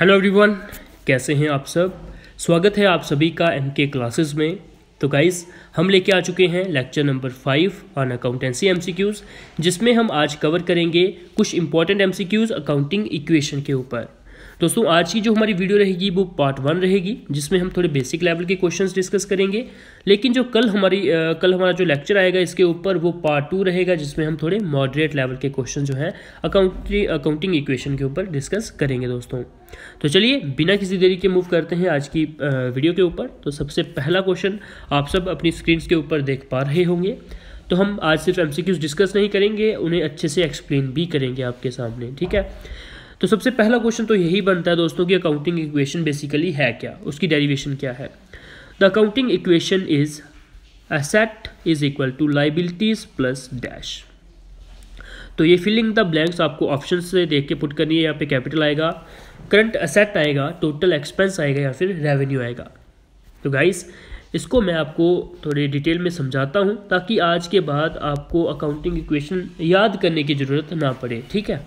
Hello everyone कैसे हैं आप सब? स्वागत है आप सभी का एम के क्लासेस में। तो गाइस हम लेके आ चुके हैं lecture number five on accountancy MCQs जिसमें हम आज कवर करेंगे कुछ इंपॉर्टेंट एमसीक्यूज़ अकाउंटिंग इक्वेशन के ऊपर। दोस्तों आज की जो हमारी वीडियो रहेगी वो पार्ट वन रहेगी जिसमें हम थोड़े बेसिक लेवल के क्वेश्चंस डिस्कस करेंगे। लेकिन जो कल हमारी आ, कल हमारा जो लेक्चर आएगा इसके ऊपर वो पार्ट टू रहेगा जिसमें हम थोड़े मॉडरेट लेवल के क्वेश्चन जो हैं अकाउंटिंग अकाउंटिंग इक्वेशन के ऊपर डिस्कस करेंगे दोस्तों। तो चलिए बिना किसी देरी के मूव करते हैं आज की वीडियो के ऊपर। तो सबसे पहला क्वेश्चन आप सब अपनी स्क्रीन के ऊपर देख पा रहे होंगे। तो हम आज सिर्फ़ एम डिस्कस नहीं करेंगे उन्हें अच्छे से एक्सप्लेन भी करेंगे आपके सामने ठीक है? तो सबसे पहला क्वेश्चन तो यही बनता है दोस्तों कि अकाउंटिंग इक्वेशन बेसिकली है क्या? उसकी डेरिवेशन क्या है? The accounting equation is asset is equal to liabilities plus dash तो ये फिलिंग द ब्लैंक्स आपको ऑप्शन से देख के पुट करनी है, यहाँ पे कैपिटल आएगा करंट असेट आएगा टोटल एक्सपेंस आएगा या फिर रेवेन्यू आएगा। तो गाइस इसको मैं आपको थोड़ी डिटेल में समझाता हूँ ताकि आज के बाद आपको अकाउंटिंग इक्वेशन याद करने की ज़रूरत ना पड़े, ठीक है?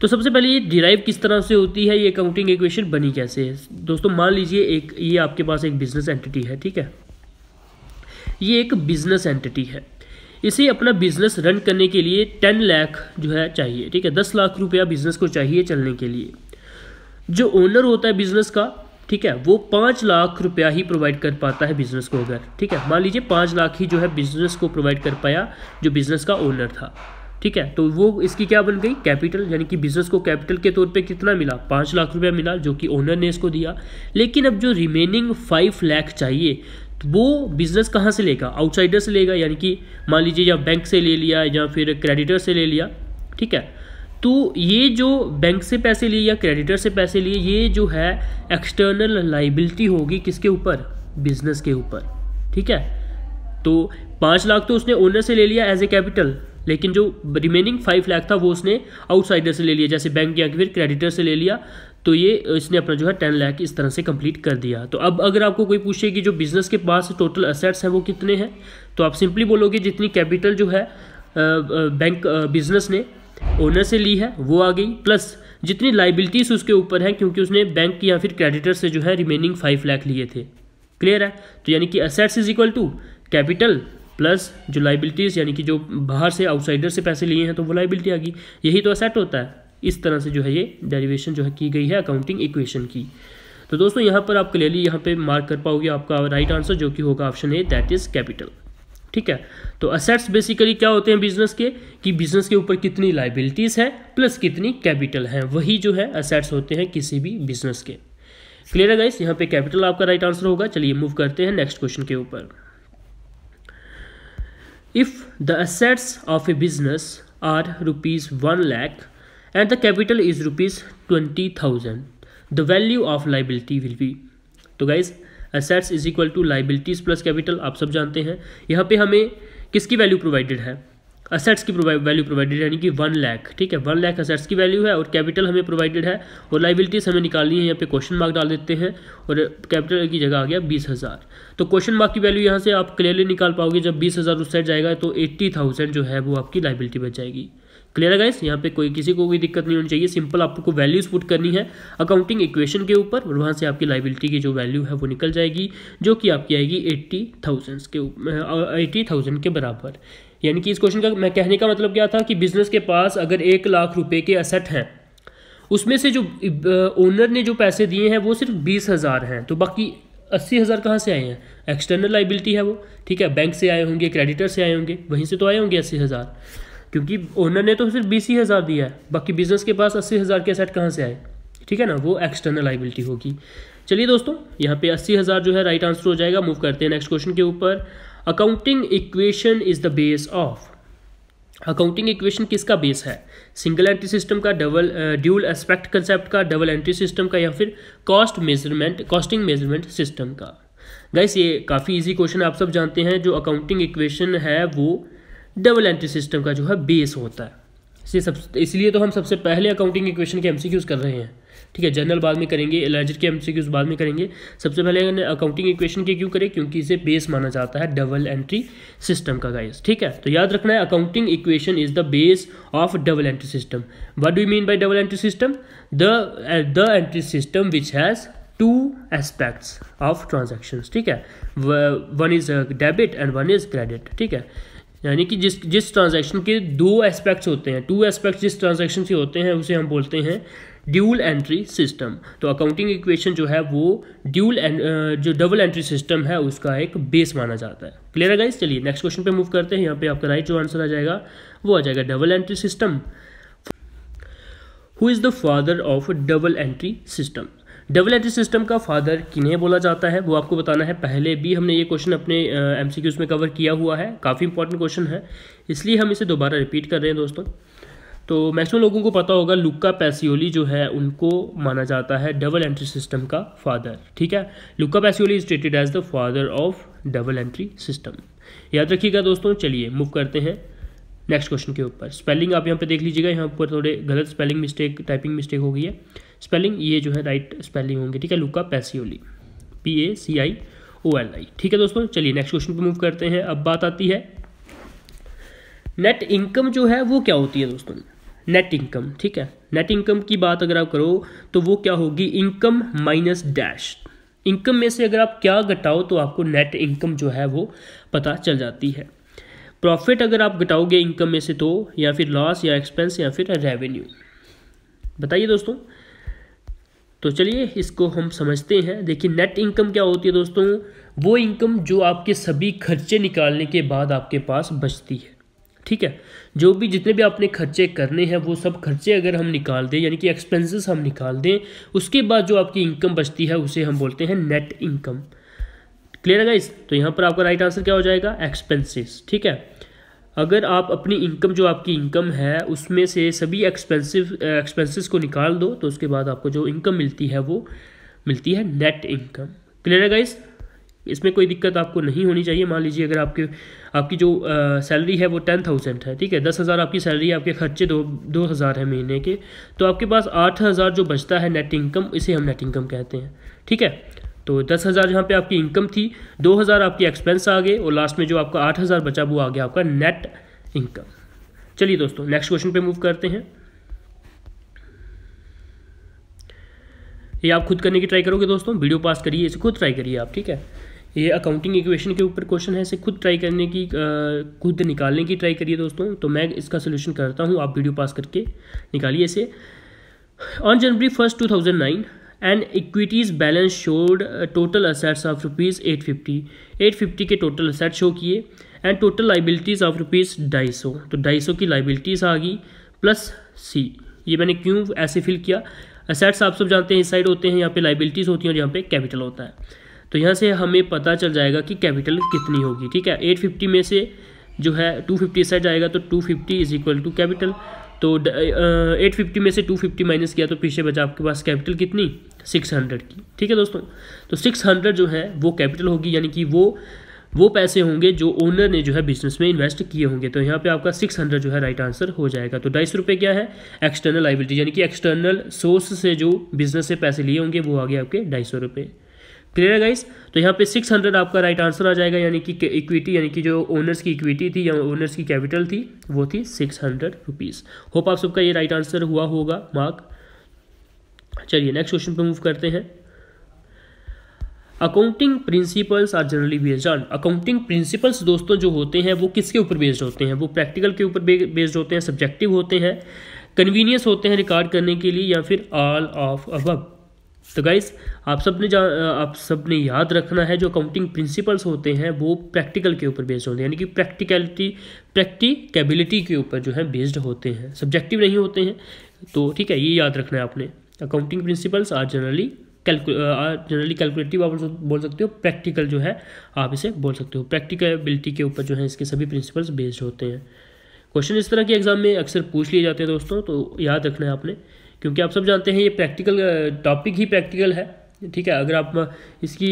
तो सबसे पहले ये डिराइव किस तरह से होती है, ये अकाउंटिंग इक्वेशन बनी कैसे है? दोस्तों, मान लीजिए एक, ये आपके पास एक बिज़नेस एंटिटी है, ठीक है? ये एक बिज़नेस एंटिटी है। इसे अपना बिज़नेस रन करने के लिए टेन लाख जो है चाहिए, ठीक है? दस लाख रुपया बिज़नेस को चाहिए चलने के लिए। जो ओनर होता है बिज़नेस का, ठीक है? वो पाँच लाख रुपया ही प्रोवाइड कर पाता है बिज़नेस को अगर, ठीक है? मान लीजिए पाँच लाख ही जो है बिज़नेस को प्रोवाइड कर पाया, जो बिज़नेस का ओनर था। ठीक है तो वो इसकी क्या बन गई? कैपिटल यानी कि बिज़नेस को कैपिटल के तौर पे कितना मिला? पाँच लाख रुपया मिला, जो कि ओनर ने इसको दिया। लेकिन अब जो रिमेनिंग फाइव लाख चाहिए तो वो बिज़नेस कहाँ से लेगा? आउटसाइडर से लेगा, यानी कि मान लीजिए या बैंक से ले लिया, या फिर क्रेडिटर से ले लिया, ठीक है? तो ये जो बैंक से पैसे लिए या क्रेडिटर से पैसे लिए, ये जो है एक्सटर्नल लाइबिलिटी होगी किसके ऊपर? बिज़नेस के ऊपर, ठीक है? तो पाँच लाख तो उसने ओनर से ले लिया एज ए कैपिटल लेकिन जो रिमेनिंग फाइव लाख था, वो उसने आउटसाइडर से ले लिया, जैसे बैंक या फिर क्रेडिटर से ले लिया तो ये इसने अपना जो है टेन लाख इस तरह से कंप्लीट कर दिया। तो अब अगर आपको कोई पूछे कि जो बिज़नेस के पास टोटल असेट्स हैं, वो कितने हैं तो आप सिंपली बोलोगे जितनी कैपिटल जो है बैंक बिज़नेस ने ओनर से ली है, वो आ गई। प्लस जितनी लाइबिलिटीज़ उसके ऊपर है, क्योंकि उसने बैंक या फिर क्रेडिटर से जो है रिमेनिंग फाइव लाख लिए थे। क्लियर है? तो यानी कि assets is equal to capital plus जो लाइबिलिटीज़ यानी कि जो बाहर से आउटसाइडर से पैसे लिए हैं तो वो लाइबिलिटी आ गई। यही तो असेट होता है। इस तरह से जो है ये डेरिवेशन जो है की गई है अकाउंटिंग इक्वेशन की। तो दोस्तों, यहाँ पर आप क्लियरली यहाँ पे मार्क कर पाओगे आपका राइट आंसर जो कि होगा option A that is capital ठीक है? तो असेट्स बेसिकली क्या होते हैं बिज़नेस के? कि बिज़नेस के ऊपर कितनी लाइबिलिटीज़ है प्लस कितनी कैपिटल है। वही जो है असेट्स होते हैं किसी भी बिज़नेस के। क्लियर है गाइस यहाँ पे कैपिटल आपका राइट आंसर होगा। चलिए मूव करते हैं नेक्स्ट क्वेश्चन के ऊपर। If the assets of a business are rupees 1 lakh and the capital is rupees 20,000, the value of liability will be तो guys assets is equal to liabilities plus capital आप सब जानते हैं यहाँ पे हमें किसकी वैल्यू प्रोवाइडेड है असेट्स की वैल्यू प्रोवाइडेड यानी कि वन लाख ठीक है? वन लाख असेट्स की वैल्यू है और कैपिटल हमें प्रोवाइडेड है और लाइबिलिटीज़ हमें निकालनी है, यहाँ पे क्वेश्चन मार्क डाल देते हैं और कैपिटल की जगह आ गया बीस हज़ार। तो क्वेश्चन मार्क की वैल्यू यहाँ से आप क्लियरली निकाल पाओगे, जब बीस हज़ार उस साइड जाएगा तो एट्टी थाउज़ेंड जो है वो आपकी लाइबिलिटी बच जाएगी। क्लियर है गाइस यहाँ पे कोई किसी को कोई दिक्कत नहीं होनी चाहिए सिंपल आपको वैल्यूज़ पुट करनी है अकाउंटिंग इक्वेशन के ऊपर और वहाँ से आपकी लाइबिलिटी की जो वैल्यू है वो निकल जाएगी, जो कि आपकी आएगी एट्टी थाउज़ेंड के एट्टी थाउज़ेंड के बराबर। यानी कि इस क्वेश्चन का मैं कहने का मतलब क्या था कि बिज़नेस के पास अगर एक लाख रुपए के असेट हैं, उसमें से जो ओनर ने जो पैसे दिए हैं, वो सिर्फ़ बीस हज़ार हैं। तो बाकी अस्सी हज़ार कहाँ से आए हैं? एक्सटर्नल लाइबिलिटी है वो, ठीक है? बैंक से आए होंगे क्रेडिटर से आए होंगे, वहीं से तो आए होंगे अस्सी हज़ार। क्योंकि ओनर ने तो सिर्फ़ बीस ही हज़ार दिया है, बाकी बिज़नेस के पास अस्सी हज़ार के असेट कहाँ से आए? ठीक है ना? वो एक्सटर्नल लाइबिलिटी होगी। चलिए दोस्तों, यहाँ पे अस्सी हज़ार जो है राइट आंसर हो जाएगा। मूव करते हैं नेक्स्ट क्वेश्चन के ऊपर। Accounting equation is the base of accounting equation किसका बेस है? सिंगल एंट्री सिस्टम का डबल ड्यूल एस्पेक्ट कंसेप्ट का डबल एंट्री सिस्टम का, या फिर cost measurement costing measurement system का। गाइस ये काफ़ी इजी क्वेश्चन आप सब जानते हैं, जो अकाउंटिंग इक्वेशन है, वो डबल एंट्री सिस्टम का जो है बेस होता है। इसी सब, इसलिए तो हम सबसे पहले अकाउंटिंग इक्वेशन के एमसीक्यूज कर रहे हैं। ठीक है जनरल बाद में करेंगे लेजर के एमसीक्यूज बाद में करेंगे। सबसे पहले अकाउंटिंग इक्वेशन के क्यों करें? क्योंकि इसे बेस माना जाता है डबल एंट्री सिस्टम का गाइस ठीक है? तो याद रखना है accounting equation is the base of double entry system what do mean by double entry system the the entry system which has two aspects of transaction ठीक है? One is debit and one is credit ठीक है? यानी कि जिस जिस transaction के दो एस्पेक्ट्स होते हैं टू एस्पेक्ट्स जिस ट्रांजैक्शन के होते हैं, उसे हम बोलते हैं ड्यूल एंट्री सिस्टम तो अकाउंटिंग इक्वेशन जो है वो ड्यूल जो डबल एंट्री सिस्टम है, उसका एक बेस माना जाता है। क्लियर है गाइस चलिए नेक्स्ट क्वेश्चन पे मूव करते हैं। यहाँ पे आपका राइट जो आंसर आ जाएगा, वो आ जाएगा double entry system who is the father of double entry system double entry system का फादर किन्हें बोला जाता है? वो आपको बताना है। पहले भी हमने ये क्वेश्चन अपने एम सी में कवर किया हुआ है। काफ़ी इंपॉर्टेंट क्वेश्चन है। इसलिए हम इसे दोबारा रिपीट कर रहे हैं दोस्तों। तो मैक्सिमम लोगों को पता होगा लुक्का पैसियोली जो है, उनको माना जाता है डबल एंट्री सिस्टम का फादर ठीक है? Luca Pacioli is treated as the father of double entry system याद रखिएगा दोस्तों, चलिए मूव करते हैं नेक्स्ट क्वेश्चन के ऊपर। स्पेलिंग आप यहाँ पे देख लीजिएगा, यहाँ पर थोड़े गलत स्पेलिंग मिस्टेक टाइपिंग मिस्टेक हो गई है। स्पेलिंग ये जो है राइट स्पेलिंग होंगे, ठीक है? Luca Pacioli P A C I O L I ठीक है दोस्तों, चलिए नेक्स्ट क्वेश्चन पे मूव करते हैं। अब बात आती है नेट इनकम जो है, वो क्या होती है दोस्तों? नेट इनकम ठीक है? नेट इनकम की बात अगर आप करो तो वो क्या होगी? इनकम माइनस डैश इनकम में से अगर आप क्या घटाओ तो आपको नेट इनकम जो है वो पता चल जाती है। प्रॉफिट अगर आप घटाओगे इनकम में से तो या फिर लॉस या एक्सपेंस या फिर रेवेन्यू बताइए दोस्तों। तो चलिए, इसको हम समझते हैं। देखिए नेट इनकम क्या होती है दोस्तों? वो इनकम जो आपके सभी खर्चे निकालने के बाद आपके पास बचती है। ठीक है? जो भी जितने भी आपने खर्चे करने हैं, वो सब खर्चे अगर हम निकाल दें, यानी कि एक्सपेंसेस हम निकाल दें, उसके बाद जो आपकी इनकम बचती है, उसे हम बोलते हैं नेट इनकम क्लियर है गाइस तो यहाँ पर आपका राइट आंसर क्या हो जाएगा? एक्सपेंसेस ठीक है? अगर आप अपनी इनकम जो आपकी इनकम है, उसमें से सभी एक्सपेंसिव एक्सपेंसेस को निकाल दो तो उसके बाद आपको जो इनकम मिलती है, वो मिलती है नेट इनकम क्लियर है गाइस इसमें कोई दिक्कत आपको नहीं होनी चाहिए। मान लीजिए अगर आपके, आपकी जो सैलरी है वो टेन थाउज़ेंड है, ठीक है? दस हज़ार आपकी सैलरी आपके खर्चे दो दो हज़ार है महीने के तो आपके पास आठ हज़ार जो बचता है नेट इनकम इसे हम नेट इनकम कहते हैं, ठीक है? तो दस हज़ार जहाँ पे आपकी इनकम थी, दो हज़ार आपकी एक्सपेंस आ गए और लास्ट में जो आपका आठ हज़ार बचा, वो आ गया आपका नेट इनकम चलिए दोस्तों नेक्स्ट क्वेश्चन पे मूव करते हैं। ये आप खुद करने की ट्राई करोगे दोस्तों? वीडियो पास करिए, इसे खुद ट्राई करिए आप, ठीक है? ये अकाउंटिंग इक्वेशन के ऊपर क्वेश्चन है, इसे खुद ट्राई करने की खुद निकालने की ट्राई करिए दोस्तों। तो मैं इसका सोल्यूशन करता हूँ, आप वीडियो पास करके निकालिए इसे। On January first two thousand nine and equities balance showed total assets of rupees eight fifty eight fifty के टोटल असेट शो किए and total liabilities of rupees ढाई सौ तो ढाई सौ की लाइबिलिटीज़ आ गई प्लस सी ये मैंने क्यों ऐसे फिल किया? असेट्स आप सब जानते हैं, इस साइड होते हैं, यहाँ पे लाइबिलिटीज़ होती हैं और यहाँ पे कैपिटल होता है। तो यहाँ से हमें पता चल जाएगा कि कैपिटल कितनी होगी, ठीक है? एट फिफ्टी में से जो है टू फिफ्टी साइड जाएगा तो two fifty is equal to capital तो एट फिफ्टी में से टू फिफ्टी माइनस किया तो पीछे बचा आपके पास कैपिटल कितनी? सिक्स हंड्रेड की, ठीक है दोस्तों? तो सिक्स हंड्रेड जो है, वो कैपिटल होगी, यानी कि वो वो पैसे होंगे जो ओनर ने जो है बिज़नेस में इन्वेस्ट किए होंगे। तो यहाँ पे आपका सिक्स हंड्रेड जो है राइट आंसर हो जाएगा। तो ढाई सौ रुपये क्या है? एक्सटर्नल लाइबिलिटी यानी कि एक्सटर्नल सोर्स से जो बिज़नेस से पैसे लिए होंगे, वो आ गए आपके ढाई सौ रुपये क्लियर है गाइस तो यहाँ पे सिक्स हंड्रेड आपका राइट आंसर आ जाएगा, यानी कि इक्विटी यानी कि जो ओनर्स की इक्विटी थी या ओनर्स की कैपिटल थी, वो थी सिक्स हंड्रेड रुपीज़ होप आप सबका ये राइट आंसर हुआ होगा मार्क चलिए नेक्स्ट क्वेश्चन पे मूव करते हैं. Accounting principles are generally based on accounting principles दोस्तों जो होते हैं, वो किसके ऊपर बेस्ड होते हैं? वो प्रैक्टिकल के ऊपर बेस्ड होते हैं सब्जेक्टिव होते हैं कन्वीनियंस होते हैं रिकॉर्ड करने के लिए, या फिर ऑल ऑफ़ अबव तो गाइस आप सबने आप सबने याद रखना है, जो अकाउंटिंग प्रिंसिपल्स होते हैं, वो प्रैक्टिकल के ऊपर बेस्ड होते हैं, यानी कि प्रैक्टिकलिटी प्रैक्टिकेबिलिटी के ऊपर जो है बेस्ड होते हैं सब्जेक्टिव नहीं होते हैं। तो ठीक है, ये याद रखना है आपने। Accounting principles are generally कैलकु generally calculative आप बोल सकते हो प्रैक्टिकल जो है, आप इसे बोल सकते हो। प्रैक्टिकबिलिटी के ऊपर जो है इसके सभी प्रिंसिपल्स बेस्ड होते हैं। क्वेश्चन इस तरह के एग्ज़ाम में अक्सर पूछ लिए जाते हैं दोस्तों तो याद रखना है आपने। क्योंकि आप सब जानते हैं ये प्रैक्टिकल टॉपिक ही प्रैक्टिकल है। ठीक है, अगर आप इसकी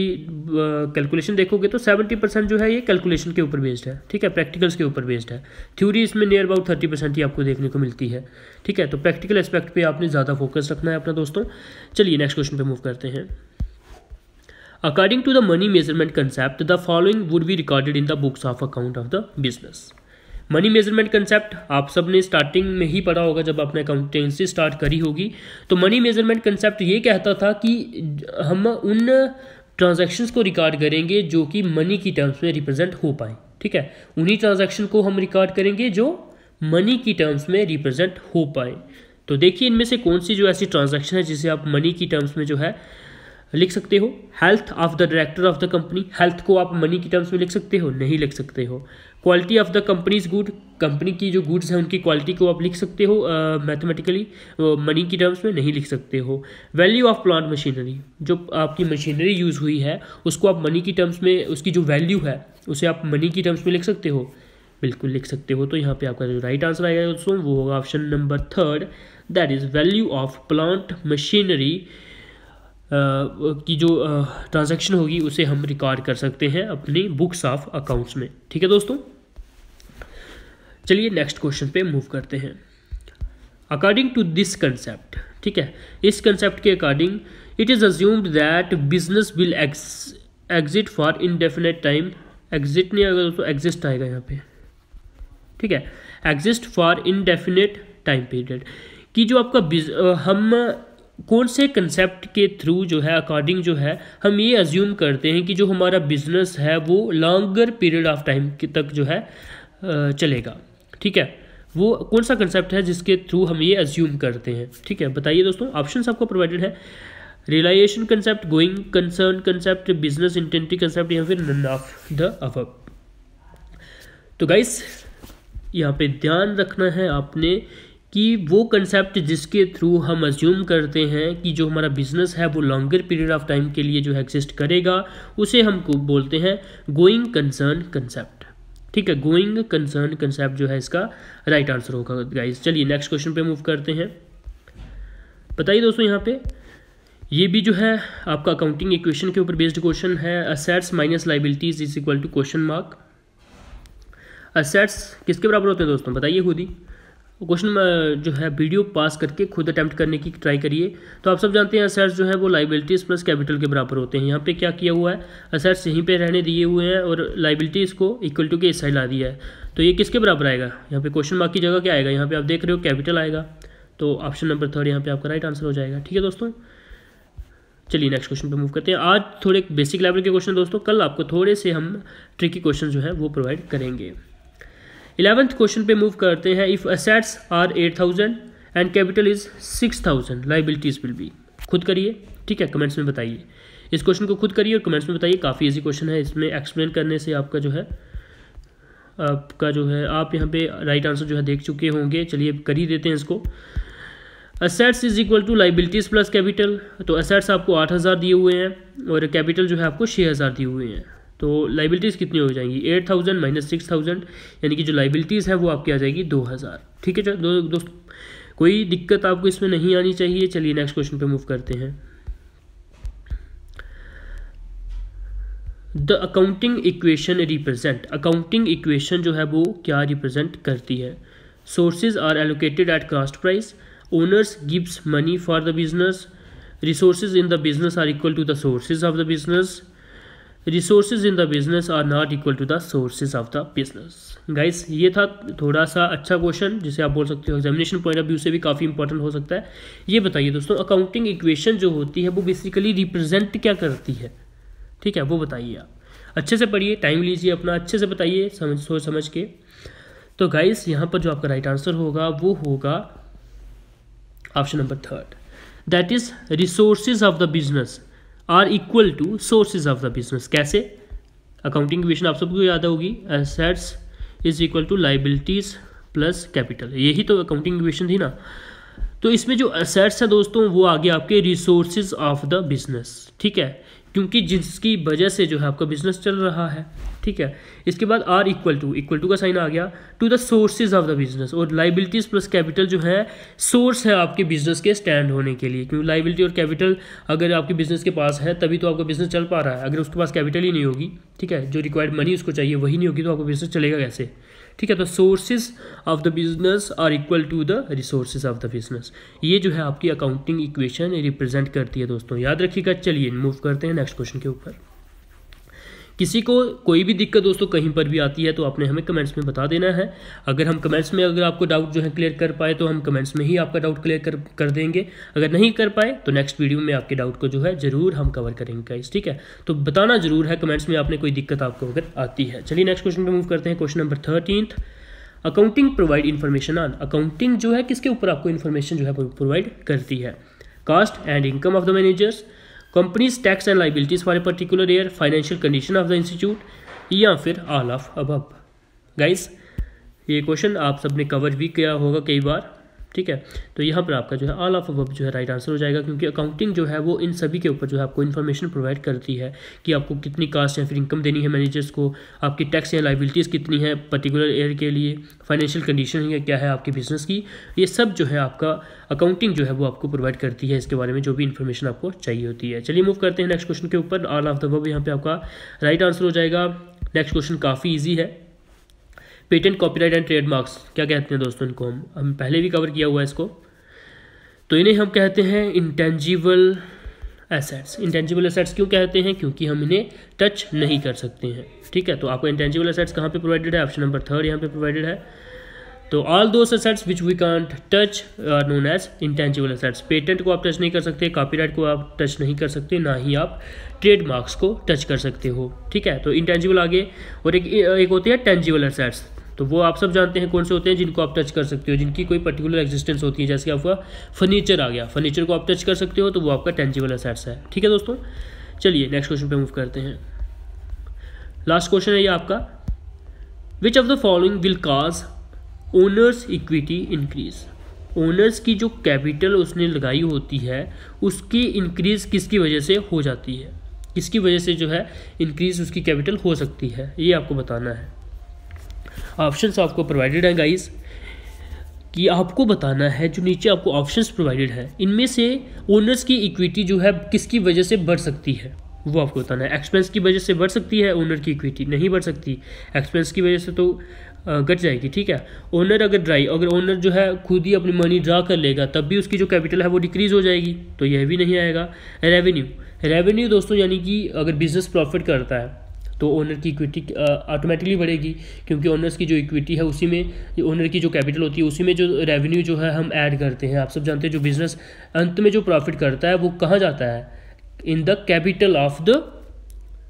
कैलकुलेशन देखोगे तो सेवेंटी परसेंट जो है ये कैलकुलेशन के ऊपर बेस्ड है। ठीक है प्रैक्टिकल्स के ऊपर बेस्ड है। थ्योरी इसमें नियर अबाउट थर्टी परसेंट ही आपको देखने को मिलती है। ठीक है तो प्रैक्टिकल एस्पेक्ट पे आपने ज़्यादा फोकस रखना है अपना दोस्तों। चलिए नेक्स्ट क्वेश्चन पे मूव करते हैं। According to the money measurement concept the following would be recorded in the books of account of the business money measurement concept आप सबने स्टार्टिंग में ही पढ़ा होगा जब आपने अकाउंटेंसी स्टार्ट करी होगी। तो मनी मेज़रमेंट कंसेप्ट ये कहता था कि हम उन ट्रांजैक्शंस को रिकॉर्ड करेंगे जो कि मनी की टर्म्स में रिप्रेजेंट हो पाए। ठीक है? उन्हीं ट्रांजैक्शन को हम रिकॉर्ड करेंगे जो मनी की टर्म्स में रिप्रेजेंट हो पाए। तो देखिए इनमें से कौन सी जो ऐसी ट्रांजैक्शन है जिसे आप मनी की टर्म्स में जो है लिख सकते हो? Health of the director of the company health को आप मनी की टर्म्स में लिख सकते हो? नहीं लिख सकते हो। Quality of the companies good company की जो गुड्स हैं, उनकी क्वालिटी को आप लिख सकते हो मैथमेटिकली मनी की टर्म्स में नहीं लिख सकते हो। वैल्यू ऑफ़ प्लांट मशीनरी जो आपकी मशीनरी यूज़ हुई है, उसको आप मनी की टर्म्स में, उसकी जो वैल्यू है, उसे आप मनी की टर्म्स में लिख सकते हो। बिल्कुल लिख सकते हो तो यहाँ पे आपका जो राइट आंसर आएगा दोस्तों, वो होगा option number third that is value of plant machinery की जो ट्रांजैक्शन होगी, उसे हम रिकॉर्ड कर सकते हैं अपनी बुक्स ऑफ़ अकाउंट्स में। ठीक है दोस्तों? चलिए नेक्स्ट क्वेश्चन पे मूव करते हैं। अकॉर्डिंग टू दिस कंसेप्ट ठीक है? इस कंसेप्ट के according it is assumed that business will exit for indefinite time exit नहीं आएगा दोस्तों एग्जिस्ट आएगा यहाँ पे। ठीक है? Exist for indefinite time period कि जो आपका हम कौन से कंसेप्ट के थ्रू जो है अकॉर्डिंग जो है, हम ये अज्यूम करते हैं कि जो हमारा बिज़नेस है, वो लॉन्गर पीरियड ऑफ़ टाइम तक जो है चलेगा। ठीक है? वो कौन सा कंसेप्ट है जिसके थ्रू हम ये अज्यूम करते हैं? ठीक है, बताइए दोस्तों ऑप्शन आपको प्रोवाइडेड है। Realization concept going concern concept business entity concept या फिर नन ऑफ़ द अबव तो गाइस यहाँ पे ध्यान रखना है आपने कि वो कंसेप्ट जिसके थ्रू हम अज्यूम करते हैं कि जो हमारा बिज़नेस है, वो लॉन्गर पीरियड ऑफ़ टाइम के लिए जो एग्जिस्ट करेगा, उसे हम बोलते हैं गोइंग कंसर्न कंसेप्ट ठीक है गोइंग कंसर्न कंसेप्ट जो है इसका राइट आंसर होगा गाइज़ चलिए नेक्स्ट क्वेश्चन पे मूव करते हैं. बताइए दोस्तों यहाँ पे, ये भी जो है आपका अकाउंटिंग इक्वेशन के ऊपर बेस्ड क्वेश्चन है. Assets minus liabilities is equal to question mark assets किसके बराबर होते हैं दोस्तों? बताइए खुद ही. क्वेश्चन जो है वीडियो पास करके खुद अटैम्प्ट करने की ट्राई करिए। तो आप सब जानते हैं असेट्स जो है वो लाइबिलिटीज़ प्लस कैपिटल के बराबर होते हैं। यहाँ पे क्या किया हुआ है? असेट्स यहीं पे रहने दिए हुए हैं और लाइबिलिटीज़ को इक्वल टू के इस साइड ला दिया है। तो ये किसके बराबर आएगा? यहाँ पे क्वेश्चन मार्क की जगह क्या आएगा? यहाँ पे आप देख रहे हो कैपिटल आएगा। तो ऑप्शन नंबर थर्ड यहाँ पे आपका राइट आंसर हो जाएगा। ठीक है दोस्तों? चलिए नेक्स्ट क्वेश्चन पे मूव करते हैं। आज थोड़े बेसिक लेवल के क्वेश्चन दोस्तों। कल आपको थोड़े से हम ट्रिकी क्वेश्चन जो है वो प्रोवाइड करेंगे। इलेवंथ क्वेश्चन पे मूव करते हैं। If assets are eight thousand and capital is six thousand liabilities will be खुद करिए, ठीक है? कमेंट्स में बताइए। इस क्वेश्चन को खुद करिए और कमेंट्स में बताइए। काफ़ी इजी क्वेश्चन है। इसमें एक्सप्लेन करने से आपका जो है, आपका जो है, आप यहाँ पे राइट आंसर जो है देख चुके होंगे। चलिए कर ही देते हैं इसको। Assets is equal to liabilities plus capital तो असेट्स आपको आठ हज़ार दिए हुए हैं और कैपिटल जो है आपको छः हज़ार दिए हुए हैं। तो लाइबिलिटीज़ कितनी हो जाएँगी? Eight thousand minus six thousand यानी कि जो लाइबिलिटीज़ है वो आपकी आ जाएगी दो हज़ार। ठीक है दो, दोस्त, कोई दिक्कत आपको इसमें नहीं आनी चाहिए। चलिए नेक्स्ट क्वेश्चन पे मूव करते हैं। The accounting equation represent accounting equation जो है वो क्या रिप्रेजेंट करती है? Sources are allocated at cost price owners gives money for the business resources in the business are equal to the sources of the business resources in the business are not equal to the sources of the business guys ये था थोड़ा सा अच्छा question जिसे आप बोल सकते हो. एग्जामिनेशन पॉइंट ऑफ़ व्यू से भी काफ़ी इंपॉर्टेंट हो सकता है. ये बताइए दोस्तों अकाउंटिंग इक्वेशन जो होती है, वो बेसिकली रिप्रेजेंट क्या करती है? ठीक है, वो बताइए आप. अच्छे से पढ़िए टाइम लीजिए अपना, अच्छे से बताइए, समझ, सोच समझ के. तो गाइस यहाँ पर जो आपका राइट आंसर होगा, वो होगा option number third that is resources of the business are equal to sources of the business. कैसे? अकाउंटिंग इक्वेशन आप सबको याद होगी। Assets is equal to liabilities plus capital. यही तो अकाउंटिंग इक्वेशन थी ना। तो इसमें जो असेट्स है दोस्तों, वो आ गया आपके रिसोर्सेज ऑफ़ द बिज़नेस। ठीक है? क्योंकि जिसकी वजह से जो है आपका बिज़नेस चल रहा है, ठीक है? इसके बाद are equal to equal to का साइन आ गया to the sources of the business और लाइबिलिटीज प्लस कैपिटल जो है सोर्स है आपके बिज़नेस के स्टैंड होने के लिए। क्योंकि लाइबिलिटी और कैपिटल अगर आपके बिज़नेस के पास है, तभी तो आपका बिज़नेस चल पा रहा है। अगर उसके पास कैपिटल ही नहीं होगी, ठीक है? जो रिक्वायर्ड मनी उसको चाहिए, वही नहीं होगी तो आपका बिज़नेस चलेगा कैसे? ठीक है तो sources of the business are equal to the resources of the business ये जो है आपकी अकाउंटिंग इक्वेशन रिप्रेजेंट करती है दोस्तों। याद रखिएगा, चलिए मूव करते हैं नेक्स्ट क्वेश्चन के ऊपर। किसी को कोई भी दिक्कत दोस्तों कहीं पर भी आती है तो आपने हमें कमेंट्स में बता देना है। अगर हम कमेंट्स में अगर आपको डाउट जो है क्लियर कर पाए तो हम कमेंट्स में ही आपका डाउट क्लियर कर कर देंगे। अगर नहीं कर पाए तो नेक्स्ट वीडियो में आपके डाउट को जो है ज़रूर हम कवर करेंगे गाइस ठीक है? तो बताना ज़रूर है कमेंट्स में आपने कोई दिक्कत आपको अगर आती है। चलिए नेक्स्ट क्वेश्चन पर मूव करते हैं question number thirteen accounting provide information on accounting जो है किसके ऊपर आपको इन्फॉर्मेशन जो है प्रोवाइड करती है? Cost and income of the managers companies tax and liabilities for a particular year financial condition of the institute या फिर ऑल ऑफ़ अब गाइस ये क्वेश्चन आप सबने कवर भी किया होगा कई बार। ठीक है? तो यहाँ पर आपका जो है ऑल ऑफ़ अब जो है राइट आंसर हो जाएगा, क्योंकि अकाउंटिंग जो है वो इन सभी के ऊपर जो है आपको इन्फॉर्मेशन प्रोवाइड करती है कि आपको कितनी कास्ट या फिर इनकम देनी है मैनेजर्स को, आपकी टैक्स या लाइबिलिटीज़ कितनी है पर्टिकुलर ईयर के लिए फाइनेंशियल कंडीशन है, क्या है आपके बिज़नेस की, ये सब जो है आपका अकाउंटिंग जो है वो आपको प्रोवाइड करती है इसके बारे में जो भी इन्फॉर्मेशन आपको चाहिए होती है। चलिए मूव करते हैं नेक्स्ट क्वेश्चन के ऊपर ऑल ऑफ़ द वब यहाँ पे आपका राइट आंसर हो जाएगा। नेक्स्ट क्वेश्चन काफ़ी ईजी है। Patent, copyright and trademarks. क्या कहते हैं दोस्तों इनको हम? हम पहले भी कवर किया हुआ है इसको। तो इन्हें हम कहते हैं इंटेंजिबल एसेट्स इंटेंजिबल एसेट्स क्यों कहते हैं? क्योंकि हम इन्हें टच नहीं कर सकते हैं। ठीक है? तो आपको इंटेंजिबल एसेट्स कहाँ पे प्रोवाइडेड है? ऑप्शन नंबर थर्ड यहाँ पे प्रोवाइडेड है। तो all those assets which we can't touch are known as intangible assets patent को आप टच नहीं कर सकते कॉपीराइट को आप टच नहीं कर सकते, ना ही आप ट्रेडमार्क्स को टच कर सकते हो। ठीक है? तो इंटेंजिबल आगे और एक एक होती है टेंजिबल एसेट्स तो वो आप सब जानते हैं कौन से होते हैं जिनको आप टच कर सकते हो, जिनकी कोई पर्टिकुलर एग्जिस्टेंस होती है, जैसे आपका फर्नीचर आ गया। फर्नीचर को आप टच कर सकते हो तो वो आपका टेंजिबल असेट्स है। ठीक है दोस्तों? चलिए नेक्स्ट क्वेश्चन पे मूव करते हैं। लास्ट क्वेश्चन है ये आपका। Which of the following will cause owners equity increase owners की जो कैपिटल उसने लगाई होती है, उसकी इंक्रीज किसकी वजह से हो जाती है? किसकी वजह से जो है इंक्रीज उसकी कैपिटल हो सकती है? ये आपको बताना है। ऑप्शंस आपको प्रोवाइडेड हैं गाइस कि आपको बताना है जो नीचे आपको ऑप्शंस प्रोवाइडेड है, इनमें से ओनर्स की इक्विटी जो है, किसकी वजह से बढ़ सकती है? वो आपको बताना है। एक्सपेंस की वजह से बढ़ सकती है ओनर की इक्विटी नहीं बढ़ सकती। एक्सपेंस की वजह से तो घट जाएगी, ठीक है? ओनर अगर ड्राई अगर ओनर जो है खुद ही अपनी मनी ड्रा कर लेगा, तब भी उसकी जो कैपिटल है वो डिक्रीज हो जाएगी तो यह भी नहीं आएगा। रेवेन्यू रेवेन्यू दोस्तों, यानी कि अगर बिज़नेस प्रॉफिट करता है तो ओनर की इक्विटी ऑटोमेटिकली बढ़ेगी, क्योंकि ओनर्स की जो इक्विटी है उसी में ओनर की जो कैपिटल होती है उसी में जो रेवेन्यू जो है हम ऐड करते हैं। आप सब जानते हैं जो बिज़नेस अंत में जो प्रॉफिट करता है वो कहाँ जाता है? In the capital of the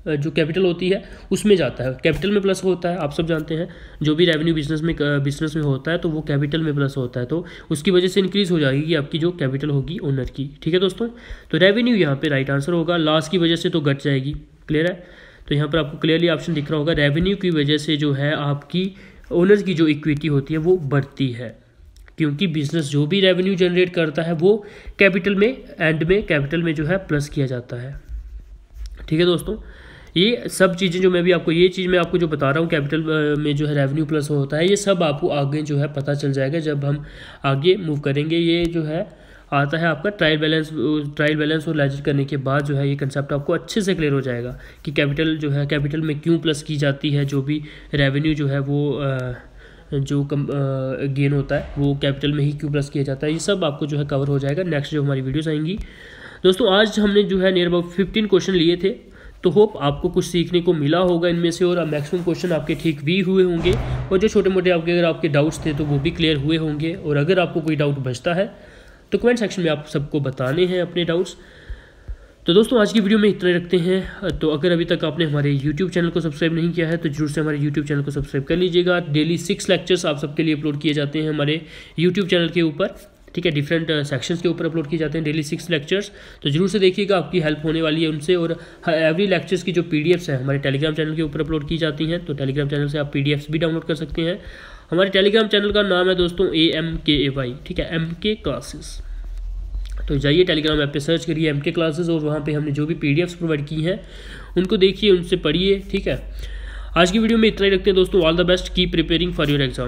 जो कैपिटल होती है, उसमें जाता है। कैपिटल में प्लस होता है, आप सब जानते हैं। जो भी रेवेन्यू बिज़नेस में बिज़नेस में होता है तो वो कैपिटल में प्लस होता है। तो उसकी वजह से इंक्रीज हो जाएगी आपकी जो कैपिटल होगी ओनर की। ठीक है दोस्तों? तो रेवेन्यू यहाँ पे राइट आंसर होगा। लॉस की वजह से तो घट जाएगी। क्लियर है? तो यहाँ पर आपको क्लियरली ऑप्शन दिख रहा होगा रेवेन्यू की वजह से जो है आपकी ओनर की जो इक्विटी होती है वो बढ़ती है। क्योंकि बिज़नेस जो भी रेवेन्यू जनरेट करता है वो कैपिटल में एंड में कैपिटल में जो है प्लस किया जाता है। ठीक है दोस्तों? ये सब चीज़ें जो मैं भी आपको, ये चीज़ मैं आपको जो बता रहा हूँ कैपिटल में जो है रेवेन्यू प्लस होता है, ये सब आपको आगे जो है पता चल जाएगा जब हम आगे मूव करेंगे। ये जो है आता है आपका ट्रायल बैलेंस ट्रायल बैलेंस और लेजर करने के बाद जो है ये कंसेप्ट आपको अच्छे से क्लियर हो जाएगा कि कैपिटल जो है कैपिटल में क्यों प्लस की जाती है, जो भी रेवेन्यू जो है वो जो कम गेन होता है, वो कैपिटल में ही क्यों प्लस किया जाता है, ये सब आपको जो है कवर हो जाएगा नेक्स्ट जो हमारी वीडियोस आएँगी। दोस्तों, आज हमने जो है नियर अबाउट फिफ्टीन क्वेश्चन लिए थे तो होप आपको कुछ सीखने को मिला होगा इनमें से और मैक्सिमम क्वेश्चन आपके ठीक भी हुए होंगे और जो छोटे मोटे आपके, अगर आपके डाउट्स थे तो वो भी क्लियर हुए होंगे और अगर आपको कोई डाउट बचता है तो कमेंट सेक्शन में आप सबको बताने हैं अपने डाउट्स तो दोस्तों, आज की वीडियो में इतना रखते हैं। तो अगर अभी तक आपने हमारे यूट्यूब चैनल को सब्सक्राइब नहीं किया है तो ज़रूर से हमारे यूट्यूब चैनल को सब्सक्राइब कर लीजिएगा। डेली सिक्स लेक्चर्स आप सबके लिए अपलोड किए जाते हैं हमारे यूट्यूब चैनल के ऊपर। ठीक है डिफरेंट सेक्शंस के ऊपर अपलोड किए जाते हैं डेली सिक्स लेक्चर्स तो ज़रूर से देखिएगा, आपकी हेल्प होने वाली है उनसे। और एवरी लेक्चर्स की जो पी है, हमारे टेलीग्राम चैनल के ऊपर अपलोड की जाती हैं। तो टेलीग्राम चैनल से आप पी भी डाउनलोड कर सकते हैं। हमारे टेलीग्राम चैनल का नाम है दोस्तों ए एम के ए वाई, ठीक है, एम के क्लासेस। तो जाइए टेलीग्राम ऐप पे सर्च करिए एम के क्लासेज और वहाँ पे हमने जो भी पी प्रोवाइड की हैं, उनको देखिए, उनसे पढ़िए, ठीक है। आज की वीडियो में इतना ही रखते हैं दोस्तों all the best keep preparing for your exam